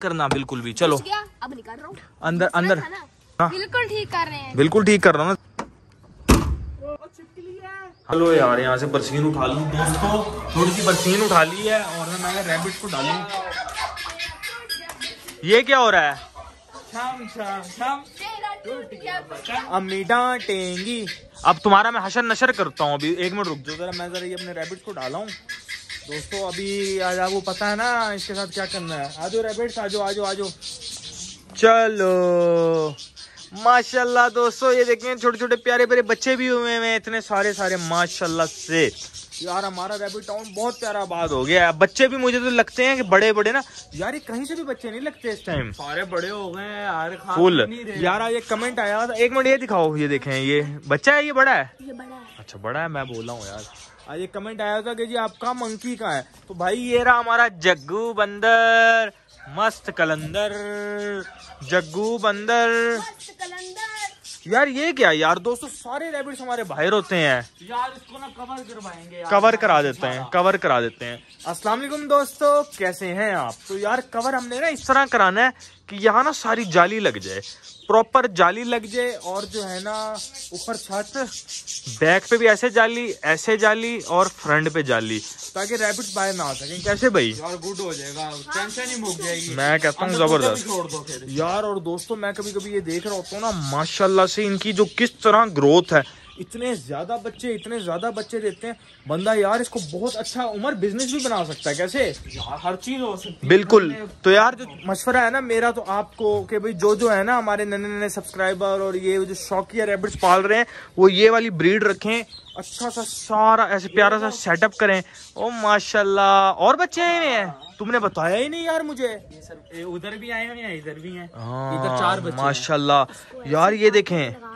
करना बिल्कुल भी। चलो। अब निकाल रहा हूँ। अंदर अंदर। हाँ। बिल्कुल ठीक कर रहे हैं। बिल्कुल ठीक कर रहा हूँ हेलो यार यहाँ से बरसीन उठा लूँ। दोस्तों थोड़ी सी बरसीन उठा ली है और ना मैं रैबिट को डालूं। ये क्या हो रहा है? शाम शाम शाम। अम्मी डांटेंगी। अब तुम्हारा मैं हशर नशर करता हूँ अभी। एक मिनट रुक जाओ जरा मैं जरा ये अपने रैबिट को डाला हूँ। दोस्तों अभी आज आपको पता है ना इसके साथ क्या करना है। आ जाओ रैबिट्स आ जाओ आ जाओ आ जाओ चलो। माशाल्लाह दोस्तों ये देखें छोटे छोटे प्यारे प्यारे बच्चे भी हुए हैं इतने सारे सारे माशाल्लाह से। यार हमारा रैबिट टाउन बहुत प्यारा आबाद हो गया है। बच्चे भी मुझे तो लगते हैं कि बड़े बड़े ना। यार ये कहीं से भी बच्चे नहीं लगते इस टाइम सारे बड़े हो गए हैं यार फुल। यार आज एक कमेंट आया था। एक मिनट ये दिखाओ ये देखें ये। बच्चा है ये बड़ा है? ये बड़ा है। अच्छा बड़ा है मैं बोला हूँ यार। आज एक कमेंट आया था कि जी आपका मंकी का है। तो भाई ये रहा हमारा जग्गू बंदर। मस्त कलंदर। जग्गू बंदर। यार ये क्या यार? दोस्तों सारे रैबिट्स हमारे बाहर होते हैं। यार इसको ना कवर करवाएँगे कवर करा देते हैं कवर करा देते हैं। अस्सलाम वालेकुम दोस्तों कैसे हैं आप? तो यार कवर हमने ना इस तरह कराना है कि यहाँ ना सारी जाली लग जाए। प्रॉपर जाली लग जाए और जो है ना ऊपर छत बैक पे भी ऐसे जाली ऐसे जाली और फ्रंट पे जाली ताकि रैबिट बाहर ना आ सके। कैसे भाई? यार गुड हो जाएगा। टेंशन ही मुक जाएगी। मैं कहता हूँ ज़बरदस्त। यार और दोस्तों मैं कभी कभी ये देख रहा होता हूँ ना माशाल्लाह से इनकी जो किस तरह ग्रोथ है। इतने ज़्यादा बच्चे इतने ज़्यादा बच्चे देते हैं। बंदा यार इसको बहुत अच्छा उम्र बिज़नेस भी बना सकता है कैसे? यार हर चीज़ हो सकती है। बिल्कुल। तो यार जो मशवरा है ना मेरा तो आपको कि भाई जो जो है ना हमारे नए नए सब्सक्राइबर और ये जो शौकिया रैबिट्स पाल रहे हैं वो ये वाली ब्रीड रखें। अच्छा सा सारा ऐसे प्यारा सा सेटअप करें। ओ माशाल्लाह और बच्चे आए हुए हैं तुमने बताया ही नहीं यार मुझे। ये सर उधर भी आए हुए हैं इधर भी हैं? हाँ, इधर चार बच्चे माशाल्लाह। यार ये देखें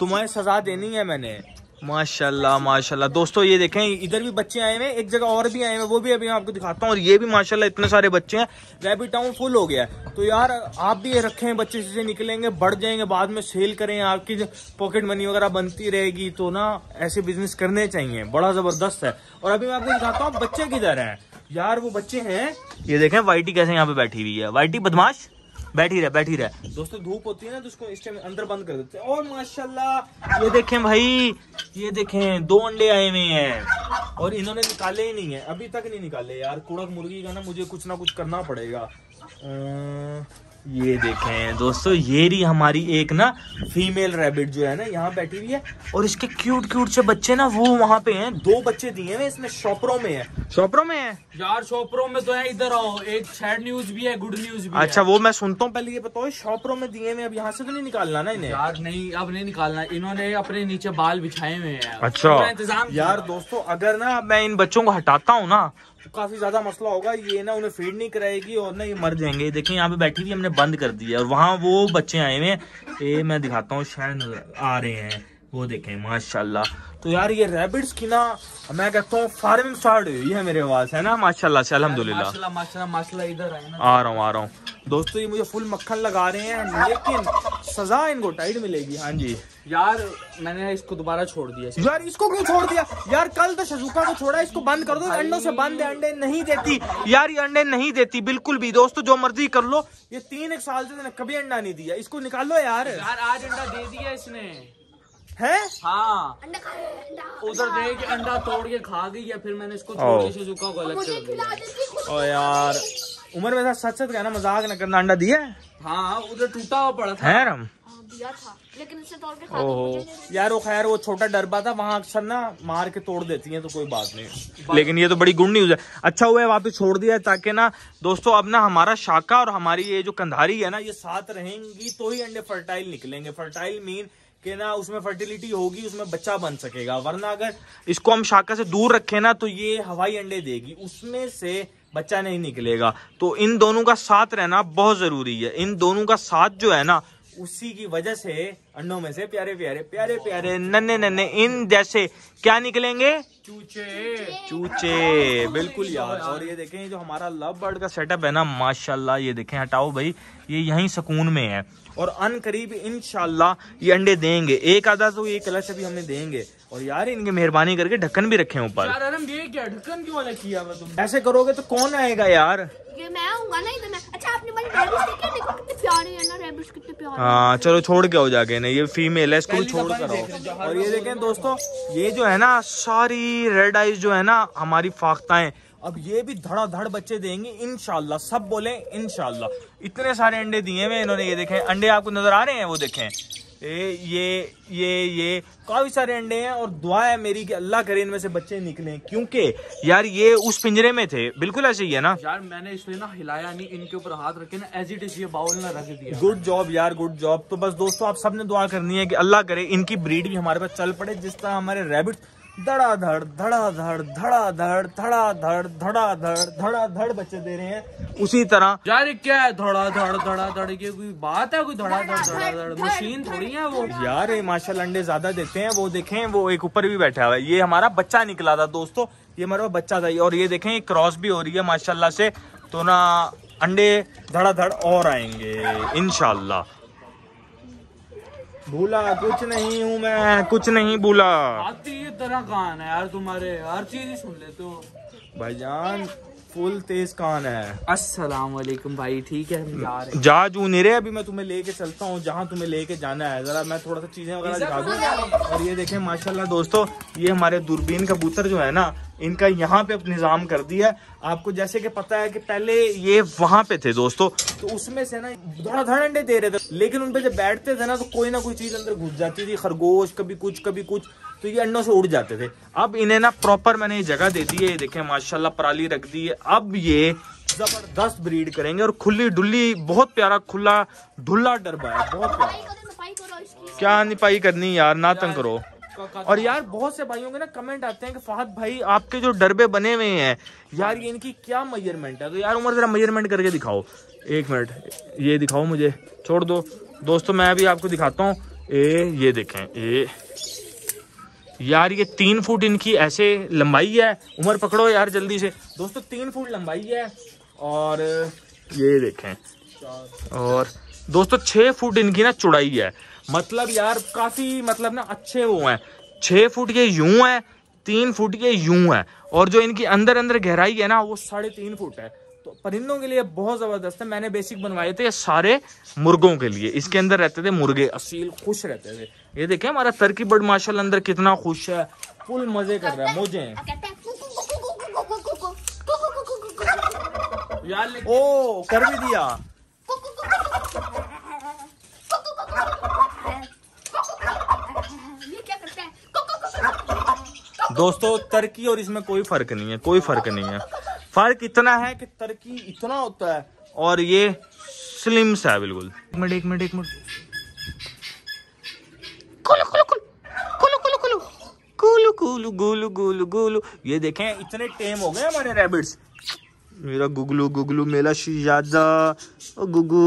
तुम्हें सजा देनी है मैंने। माशाल्लाह माशाल्लाह। दोस्तों, ये देखें, इधर भी बच्चे आए हुए एक जगह और भी आए हुए वो भी अभी आपको दिखाता हूँ। और ये भी, माशाल्लाह, इतने सारे बच्चे हैं। रैबिट टाउन फुल हो गया है। तो यार, आप भी ये रखें, बच्चे से निकलेंगे, बढ़ जाएँगे, बाद में सेल करें, आपकी पॉकेट मनी वगैरह बनती रहेगी तो ना ऐसे बिज़नेस करने चाहिए। बड़ा ज़बरदस्त है। और अभी मैं आपको दिखाता हूँ, बच्चे किधर है? यार, वो बच्चे हैं, ये देखें वाइटी कैसे यहाँ पे बैठी हुई है। वाइटी बदमाश? बैठी रहे बैठी रहे। दोस्तों धूप होती है ना तो उसको इस टाइम अंदर बंद कर देते हैं। और माशाल्लाह ये देखें भाई ये देखें दो अंडे आए हुए हैं। और इन्होंने निकाले ही नहीं है अभी तक नहीं निकाले। यार कुड़क मुर्गी का ना मुझे कुछ ना कुछ करना पड़ेगा। अं, ये देखे देखें दोस्तों ये रही हमारी एक ना फीमेल रैबिट जो है ना यहाँ बैठी हुई है और इसके क्यूट क्यूट से बच्चे ना वो वहाँ पे हैं। दो बच्चे दिए हुए इसमें शॉपरों में है। शॉपरों में है? यार शॉपरों में तो है इधर आओ। एक सैड न्यूज़ भी है गुड न्यूज़ भी अच्छा वो मैं सुनता हूँ पहले ये बताओ शॉपरों में दिए हुए अब यहाँ से तो नहीं निकालना ना इन्हें? यार नहीं अब नहीं निकालना। इन्होंने अपने नीचे बाल बिछाए हुए हैं। अच्छा। इंतज़ाम यार दोस्तों अगर ना मैं इन बच्चों को हटाता हूँ ना काफ़ी ज़्यादा मसला होगा, ये ना उन्हें फ़ीड नहीं कराएगी और ना ये मर जाएँगे। देखिए, यहाँ पे बैठी हुई हमने बंद कर दी है और वहाँ वो बच्चे आए हुए हैं। ये मैं दिखाता हूँ, शायद आ रहे हैं। वो देखें माशाल्लाह। तो यार ये रैबिट्स की ना मैं कहता हूँ फ़ार्मिंग स्टार्ट हुई है मेरे पास है ना? माशाल्लाह से अल्हम्दुलिल्लाह। माशाल्लाह इधर आए आ रहा हूँ आ रहा हूँ। दोस्तों ये मुझे फुल मक्खन लगा रहे हैं लेकिन सजा इनको टाइट मिलेगी। हाँ जी। यार मैंने इसको दोबारा छोड़ दिया। यार इसको क्यों छोड़ दिया? यार कल तो शजुका को छोड़ा इसको बंद कर दो अंडों से बंद है अंडे नहीं देती। यार ये अंडे नहीं देती बिल्कुल भी। दोस्तों जो मर्ज़ी कर लो। ये तीन एक साल से कभी अंडा नहीं दिया। इसको निकालो यार। यार आज अंडा दे दिया इसने। है? हाँ। उधर देख अंडा तोड़ के खा गई है फिर मैंने इसको कर दिया ओ यार उम्र में सच सच कहना मज़ाक न करना अंडा दिया है? हाँ उधर टूटा हुआ पड़ा था। है रम हाँ, दिया था लेकिन तोड़ के ओहो। नहीं यार वो खैर वो छोटा डरबा था वहाँ अक्सर ना मार के तोड़ देती हैं तो कोई बात नहीं। लेकिन ये तो बड़ी गुड न्यूज़ है। अच्छा हुआ है वहाँ पे छोड़ दिया है ताकि ना दोस्तों अब ना हमारा शाखा और हमारी ये जो कंधारी है ना ये साथ रहेंगी तो ही अंडे फर्टाइल निकलेंगे। फर्टाइल मीन कि ना उसमें फर्टिलिटी होगी, उसमें बच्चा बन सकेगा। वरना अगर इसको हम शाखा से दूर रखें ना तो ये हवाई अंडे देगी। उसमें से बच्चा नहीं निकलेगा। तो इन दोनों का साथ रहना बहुत ज़रूरी है। इन दोनों का साथ जो है ना उसी की वजह से अंडों में से प्यारे प्यारे प्यारे प्यारे नन्हे नन्हे इन जैसे क्या निकलेंगे? चूचे। चूचे बिल्कुल यार। और ये देखें जो हमारा लव बर्ड का सेटअप है ना माशाल्लाह ये देखें हटाओ भाई ये यहीं सुकून में है। और अन करीब इनशाला ये अंडे देंगे। एक आधा तो ये कलश अभी हमें देंगे। और यार इनकी मेहरबानी करके ढक्कन भी रखे ऊपर। ये क्या ढक्कन क्यों वाला किया तुम ऐसे करोगे तो कौन आएगा यार? ये मैं आऊँगा ना इधर मैं अच्छा आपने वाली रैबिट्स देखे देखो कितने प्यारे हैं ना रैबिट्स कितने प्यारे हैं। हाँ चलो छोड़ के हो जाके नहीं ये फीमेल है इसको छोड़ कर आओ। और ये देखें दोस्तों ये जो है ना सारी रेड आइज़ जो है ना हमारी फाख्ताएँ। अब ये भी धड़ाधड़ बच्चे देंगे इनशाला सब बोले इनशाला इतने सारे अंडे दिए हुए इन्होंने ये देखें। अंडे आपको नज़र आ रहे हैं वो देखें। ए, ये ये ये काफ़ी सारे अंडे हैं और दुआ है मेरी कि अल्लाह करे इनमें से बच्चे निकले। क्योंकि यार ये उस पिंजरे में थे बिल्कुल ऐसे ही है ना? यार मैंने इसलिए ना हिलाया नहीं इनके ऊपर हाथ रखे ना एज इट इज़ ये बाउल ना रख दिया। गुड जॉब यार गुड जॉब तो बस दोस्तों आप सबने दुआ करनी है कि अल्लाह करे इनकी ब्रीड भी हमारे पास चल पड़े जिस तरह हमारे रैबिट धड़ाधड़ धड़ाधड़ धड़ाधड़ धड़ाधड़ धड़ाधड़ धड़ाधड़ बच्चे दे रहे हैं। उसी तरह यार क्या है? धड़ा धड़ धड़ा धड़ ये कोई बात है? कोई धड़ा धड़ धड़ा धड़ मशीन थोड़ी है वो? यार ये माशाल्लाह अंडे ज़्यादा देते हैं वो देखें वो एक ऊपर भी बैठा हुआ है। ये हमारा बच्चा निकला था दोस्तों। ये हमारा बच्चा था और ये देखें ये क्रॉस भी हो रही है माशाल्लाह से। तो ना अंडे धड़ाधड़ और आएँगे इनशाला भूला कुछ नहीं हूँ मैं कुछ नहीं भूला। आती ये तरह कान है यार तुम्हारे हर चीज़ ही सुन लेते हो। भाईजान फुल तेज कान है। अस्सलाम वालेकुम भाई ठीक है? हम जा रहे जा जू नहीं रहे अभी मैं तुम्हें लेके चलता हूँ जहाँ तुम्हें लेके जाना है। जरा मैं थोड़ा सा चीज़ें वगैरह दिखा दूँ। और ये देखें माशाल्लाह दोस्तों ये हमारे दूरबीन कबूतर जो है ना इनका यहाँ पे निज़ाम कर दिया है। आपको जैसे कि पता है कि पहले ये वहाँ पे थे दोस्तों तो उसमें से ना धड़ाधड़ अंडे दे रहे थे लेकिन उन पे जब बैठते थे ना तो कोई ना कोई चीज़ अंदर घुस जाती थी। खरगोश कभी कुछ कभी कुछ। तो ये अंडों से उड़ जाते थे। अब इन्हें ना प्रॉपर मैंने ये जगह दे दी है ये देखें माशाल्लाह पराली रख दी है। अब ये ज़बरदस्त ब्रीड करेंगे और खुली डुल्ली बहुत प्यारा खुला ढुल्ला डरबा है बहुत प्यारा। क्या निपाई करनी यार ना तंग करो। और यार बहुत से भाइयों के ना कमेंट आते हैं कि फहद भाई आपके जो डरबे बने हुए हैं यार ये इनकी क्या मेज़रमेंट है? तो यार उमर जरा मेज़रमेंट करके दिखाओ। एक मिनट ये दिखाओ मुझे छोड़ दो। दोस्तों मैं अभी आपको दिखाता हूँ। ए ये देखें ए। यार, ये तीन फुट इनकी ऐसे लंबाई है। उम्र पकड़ो यार जल्दी से। दोस्तों, तीन फुट लंबाई है और ये देखें। और दोस्तों, छह फुट इनकी ना चौड़ाई है। मतलब यार, काफ़ी मतलब ना अच्छे वो हैं। छह फुट ये यूँ है, तीन फुट ये यूँ है। और जो इनकी अंदर अंदर गहराई है ना, वो साढ़े तीन फुट है। तो परिंदों के लिए बहुत ज़बरदस्त है। मैंने बेसिक बनवाए थे ये सारे मुर्गों के लिए। इसके अंदर रहते थे मुर्गे, असील, खुश रहते थे। ये देखे हमारा तरकी बर्ड माशा अंदर कितना खुश है। फुल मज़े कर रहा है मुझे। ओ कर भी दिया। दोस्तों तरकी और इसमें कोई फ़र्क नहीं है कोई फ़र्क नहीं है। फ़र्क इतना है कि तरकी इतना होता है और ये स्लिम सा है बिल्कुल। एक मिनट एक मिनट एक मिनट। कुलु गुलु गुलु गुलु। ये देखें इतने टेम हो गए हमारे रैबिट्स मेरा गुगलू गुगलू मेरा शिजादा ओ गुगू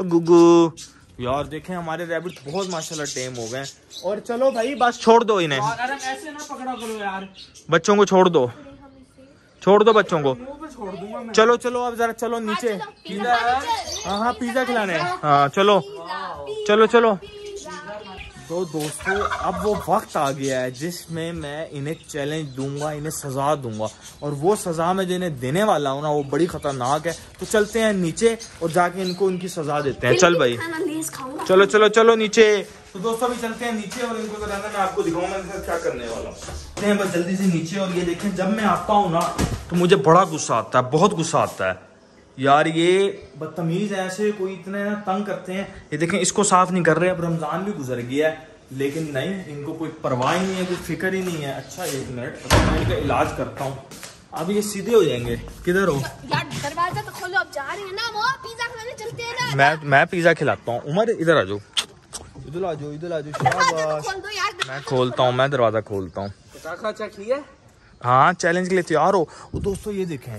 ओ गुगू। यार देखें हमारे रैबिट बहुत माशाल्लाह टेम हो गए और चलो भाई बस छोड़ दो इन्हें। ऐसे ना पकड़ा करो यार। बच्चों को छोड़ दो। छोड़ दो बच्चों को। छोड़ दूँगा चलो चलो अब जरा चलो नीचे। पिज्जा। हाँ हाँ पिज्जा खिलाने। हाँ चलो। चलो चलो। तो दोस्तों अब वो वक्त आ गया है जिसमें मैं इन्हें चैलेंज दूँगा इन्हें सजा दूँगा। और वो सजा मैं जिन्हें देने वाला हूँ ना वो बड़ी खतरनाक है। तो चलते हैं नीचे और जाके इनको इनकी सजा देते हैं। चल भाई। चलो चलो चलो नीचे। तो दोस्तों अभी चलते हैं नीचे और इनको मैं आपको दिखाऊँगा मैं इनके क्या करने वाला हूँ। बस जल्दी से नीचे और ये देखें जब मैं आता हूँ ना तो मुझे बड़ा गुस्सा आता है बहुत गुस्सा आता है। यार ये बदतमीज ऐसे कोई इतने ना तंग करते हैं। ये देखें इसको साफ़ नहीं कर रहे अब रमज़ान भी गुजर गया है लेकिन नहीं इनको कोई परवाह ही नहीं है कोई फ़िक्र ही नहीं है। अच्छा एक मिनट अब मैं इनका इलाज करता हूँ। अब ये सीधे हो जाएँगे। किधर हो? यार दरवाज़ा तो खोलो अब जा रहे हैं ना वो पिज्जा खाने चलते हैं ना। मैं मैं पिज्जा खिलाता हूँ। उमर इधर आ जाओ। इधर आ जाओ इधर आ जाओ शाबाश तो खोल दो यार मैं खोलता हूँ मैं दरवाज़ा खोलता हूँ। है? हाँ चैलेंज के लिए तैयार हो। दोस्तों ये देखें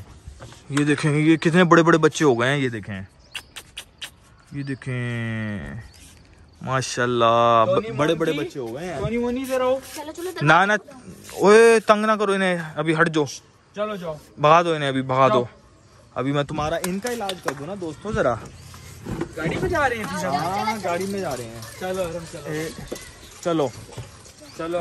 ये देखें ये कितने बड़े बड़े बच्चे हो गए हैं ये देखें। ये देखें माशाल्लाह बड़े बड़े बच्चे हो गए हैं। ना ना ओए तंग ना करो इन्हें अभी हट जाओ। चलो जाओ। भगा दो इन्हें अभी भगा दो। अभी मैं तुम्हारा इनका इलाज कर दूँ ना दोस्तों जरा। गाड़ी पे जा रहे हैं हाँ गाड़ी में जा रहे हैं। चलो चलो। चलो।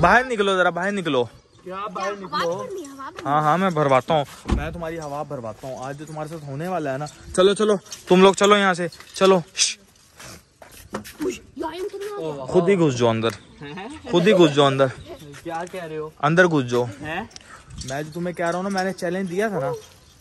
बाहर निकलो जरा बाहर निकलो। क्या बाहर भरनी है, हाँ मैं भरवाता हूँ। मैं तुम्हारी हवा भरवाता हूँ। आज जो तुम्हारे साथ होने वाला है ना चलो चलो तुम लोग चलो यहाँ से। चलो। खुद ही घुस जाओ अंदर। खुद ही घुस जाओ अंदर। क्या कह रहे हो? अंदर घुस जाओ। मैं जो तुम्हें कह रहा हूँ ना मैंने चैलेंज दिया था ना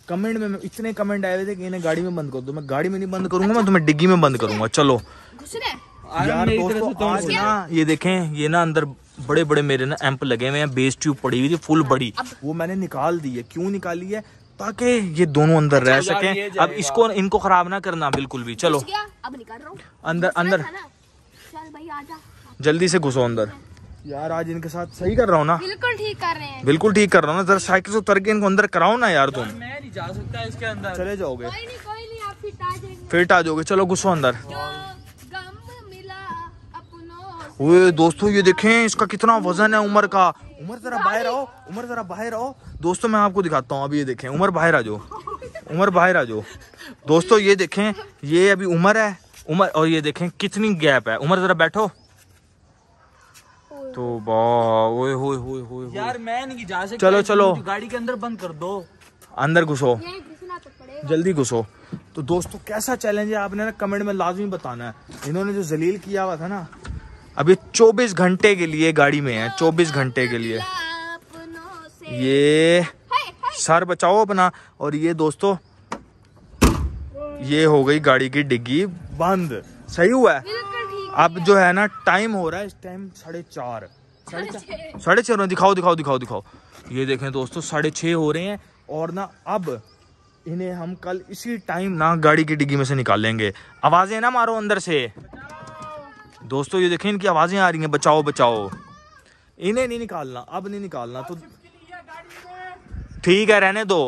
कमेंट में इतने कमेंट आए हुए थे कि इन्हें गाड़ी में बंद कर दो। मैं गाड़ी में नहीं बंद करूँगा मैं तुम्हें डिग्गी में बंद करूँगा। चलो। घुस रहे आराम यार मेरी तरफ़ से दोस्तों आज ना ये देखें ये ना अंदर बड़े बड़े मेरे ना एम्प लगे हुए हैं बेस ट्यूब पड़ी हुई थी फुल बड़ी। वो मैंने निकाल दी है क्यों निकाली है? ताकि ये दोनों अंदर रह अच्छा, सके। अब इसको इनको खराब ना करना बिल्कुल भी चलो। अब निकाल रहा हूँ। अंदर अंदर। था ना। चल भाई आजा जल्दी से घुसो अंदर। यार आज इनके साथ सही कर रहा हूँ ना। बिल्कुल ठीक कर रहे हैं। बिल्कुल ठीक कर रहा हूँ ना जरा साइकिल से उतर के इनको अंदर कराओ ना यार तुम। मैं नहीं जा सकता इसके अंदर। चले जाओगे। कोई नहीं कोई नहीं आप फिट आ फिट आ जाओगे चलो घुसो अंदर। ओए दोस्तों ये देखें इसका कितना वज़न है उमर का। उमर जरा बाहर आओ उमर जरा बाहर आओ। दोस्तों मैं आपको दिखाता हूँ अभी ये देखें उमर बाहर आ जाओ। उमर बाहर आ जाओ। दोस्तों ये देखें ये अभी उमर है। उमर और ये देखें कितनी गैप है। उमर जरा बैठो। तो ओए होए होए होए होए। यार मैं नहीं जा सकता। चलो, चलो। गाड़ी के अंदर बंद कर दो। अंदर घुसो। तो जल्दी घुसो। तो दोस्तों कैसा चैलेंज है? आपने ना कमेंट में लाजमी बताना है। इन्होंने जो जलील किया हुआ था ना अभी 24 घंटे के लिए गाड़ी में है 24 घंटे के लिए। ये सर बचाओ अपना। और ये दोस्तों ये हो गई गाड़ी की डिग्गी। बंद। सही हुआ है? अब जो है ना टाइम हो रहा है इस टाइम साढ़े चार। साढ़े चार? साढ़े चार दिखाओ दिखाओ दिखाओ दिखाओ। ये देखें दोस्तों साढ़े छः हो रहे हैं। और ना अब इन्हें हम कल इसी टाइम ना गाड़ी की डिग्गी में से निकालेंगे आवाज़ें ना मारो अंदर से। दोस्तों ये देखें इनकी आवाज़ें आ रही हैं। बचाओ बचाओ। इन्हें नहीं निकालना अब नहीं निकालना तो ठीक है रहने दो।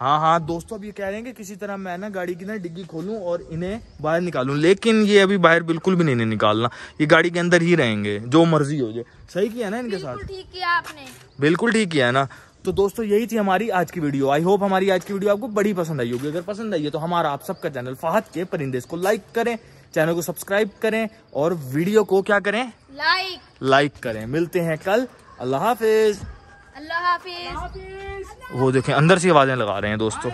हाँ। हाँ दोस्तों अब ये कह रहे हैं कि किसी तरह मैं ना गाड़ी की ना डिग्गी खोलूं और इन्हें बाहर निकालूं। लेकिन ये अभी बाहर बिल्कुल भी नहीं नहीं निकालना। ये गाड़ी के अंदर ही रहेंगे जो मर्ज़ी हो जाए। सही किया ना इनके साथ? बिल्कुल ठीक किया आपने। बिल्कुल ठीक किया है ना। तो दोस्तों यही थी हमारी आज की वीडियो। आई होप हमारी आज की वीडियो आपको बड़ी पसंद आई होगी। अगर पसंद आई है तो हमारा आप सबका चैनल फाहद के परिंदे को लाइक करें। चैनल को सब्सक्राइब करें और वीडियो को क्या करें? लाइक लाइक करें। मिलते हैं कल। अल्लाह हाफिज। अल्लाह हाफिज। वो देखें अंदर से आवाज़ें लगा रहे हैं दोस्तों।